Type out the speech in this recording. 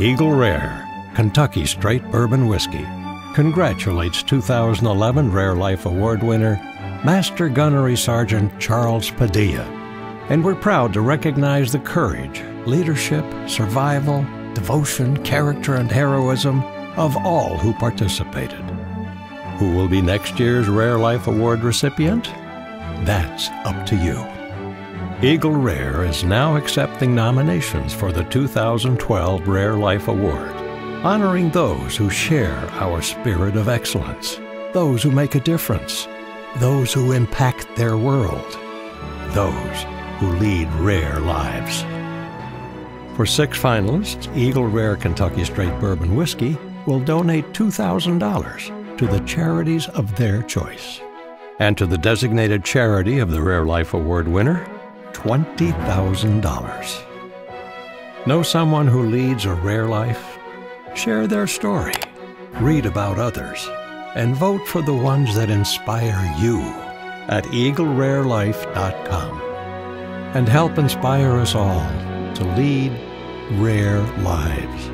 Eagle Rare, Kentucky Straight Bourbon Whiskey, congratulates 2011 Rare Life Award winner, Master Gunnery Sergeant Charles Padilla. And we're proud to recognize the courage, leadership, survival, devotion, character, and heroism of all who participated. Who will be next year's Rare Life Award recipient? That's up to you. Eagle Rare is now accepting nominations for the 2012 Rare Life Award, honoring those who share our spirit of excellence, those who make a difference, those who impact their world, those who lead rare lives. For six finalists, Eagle Rare Kentucky Straight Bourbon Whiskey will donate $2,000 to the charities of their choice. And to the designated charity of the Rare Life Award winner, $20,000. Know someone who leads a rare life? Share their story, read about others, and vote for the ones that inspire you at eaglerarelife.com. And help inspire us all to lead rare lives.